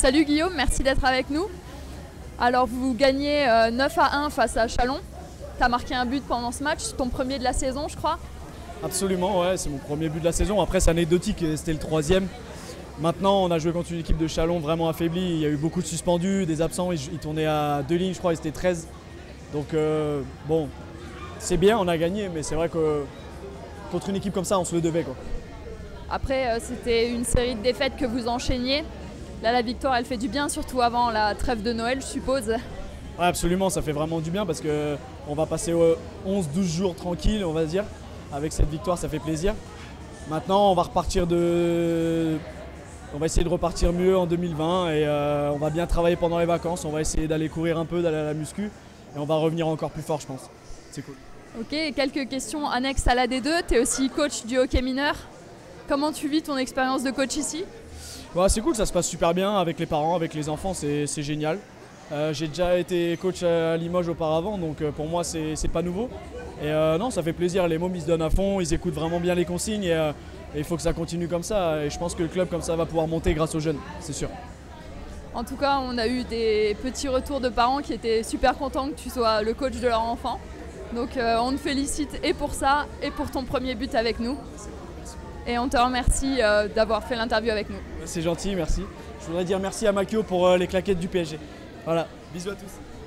Salut Guillaume, merci d'être avec nous. Alors vous gagnez 9 à 1 face à Chalon. Tu as marqué un but pendant ce match, ton premier de la saison je crois. Absolument, ouais, c'est mon premier but de la saison. Après c'est anecdotique, c'était le troisième. Maintenant on a joué contre une équipe de Chalon vraiment affaiblie. Il y a eu beaucoup de suspendus, des absents, ils, tournaient à deux lignes je crois, ils étaient 13. Donc euh, bon, c'est bien, on a gagné, mais c'est vrai que contre une équipe comme ça on se le devait. Quoi. Après, euh, c'était une série de défaites que vous enchaîniez. Là, la victoire, elle fait du bien, surtout avant la trêve de Noël, je suppose. absolument, ça fait vraiment du bien parce qu'on va passer 11-12 jours tranquilles, on va dire. Avec cette victoire, ça fait plaisir. Maintenant, on va repartir de. On va essayer de repartir mieux en 2020 et euh, on va bien travailler pendant les vacances. On va essayer d'aller courir un peu, d'aller à la muscu et on va revenir encore plus fort, je pense. C'est cool. Ok, quelques questions annexes à la D2. Tu es aussi coach du hockey mineur. Comment tu vis ton expérience de coach ici? Bah, C'est cool, ça se passe super bien avec les parents, avec les enfants, c'est génial. Euh, j'ai déjà été coach à Limoges auparavant, donc euh, pour moi c'est pas nouveau. Et euh, non, ça fait plaisir, les mômes ils se donnent à fond, ils écoutent vraiment bien les consignes et il faut que ça continue comme ça. Et je pense que le club comme ça va pouvoir monter grâce aux jeunes, c'est sûr. En tout cas, on a eu des petits retours de parents qui étaient super contents que tu sois le coach de leur enfant. Donc on te félicite et pour ça et pour ton premier but avec nous. Et on te remercie d'avoir fait l'interview avec nous. C'est gentil, merci. Je voudrais dire merci à Makio pour euh, les claquettes du PSG. Voilà, bisous à tous.